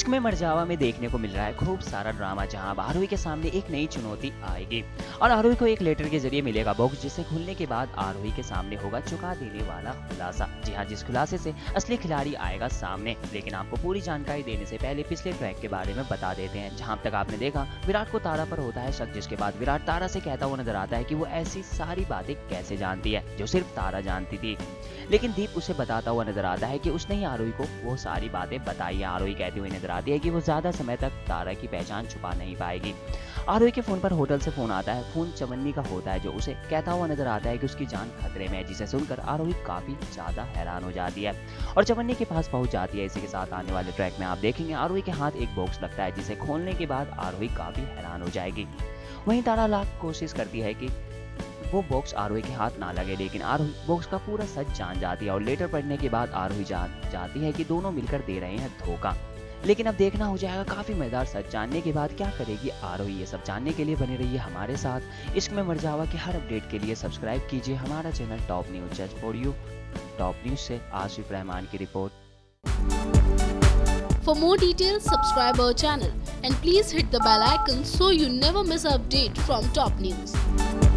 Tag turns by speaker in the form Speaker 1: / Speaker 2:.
Speaker 1: इश्क में मरजावा में देखने को मिल रहा है। खूब सारा ड्रामा जहाँ अब आरोही के सामने एक नई चुनौती आएगी। और आरोही को एक लेटर के ज़रिए मिलेगा बॉक्स जिसे खुलने के बाद आरोही के सामने होगा चुका देने वाला खुलासा। जी हाँ जिस खुलासे से असली खिलाड़ी आएगा सामने। लेकिन आपको पूरी जानकारी देने से पहले पिछले ट्रैक के बारे में बता देते हैं, जहाँ तक आपने देखा, विराट को तारा पर होता है शक, जिसके बाद विराट तारा से कहता हुआ नज़र आता है कि वो ऐसी सारी बातें कैसे जानती है, जो सिर्फ़ तारा जानती थी। लेकिन दीप उसे बताता हुआ नज़र आता है कि उसने ही आरोही को वो सारी बातें बताई आरोही कहती हुई नज़र आती है कि वो ज़्यादा समय तक तारा की पहचान छुपा नहीं पाएगी। आरोही के फ़ोन पर होटल से फ़ोन आता है। फ़ोन चवन्नी का होता है, जो उसे कहता हुआ नज़र आता है कि उसकी जान खतरे में है, जिसे सुनकर आरोही काफ़ी ज़्यादा हैरान हो जाती है और चवन्नी के पास पहुँच जाती है। इसी के साथ आने वाले ट्रैक में आप देखेंगे, आरोही के हाथ एक बॉक्स लगता है, जिसे खोलने के बाद आरोही काफ़ी हैरान हो जाएगी। वहीं तारा लाख कोशिश करती है कि वो बॉक्स आरोही के हाथ ना लगे, लेकिन आरोही बॉक्स का पूरा सच जान जाती है और लेटर पढ़ने के बाद आरोही जान जाती है कि दोनों मिलकर दे रहे हैं धोखा। लेकिन अब देखना हो जाएगा काफ़ी मज़ेदार सच। जानने के बाद क्या करेगी आरोही? ये सब जानने के लिए बने रहिए हमारे साथ। इश्क में मरजावा के हर अपडेट के लिए सब्सक्राइब कीजिए हमारा चैनल टॉप न्यूज़ जज फॉर यू। टॉप न्यूज़ से आसिफ रहमान की report.
Speaker 2: For more details, subscribe our channel and please hit the bell icon so you never miss an update from top news.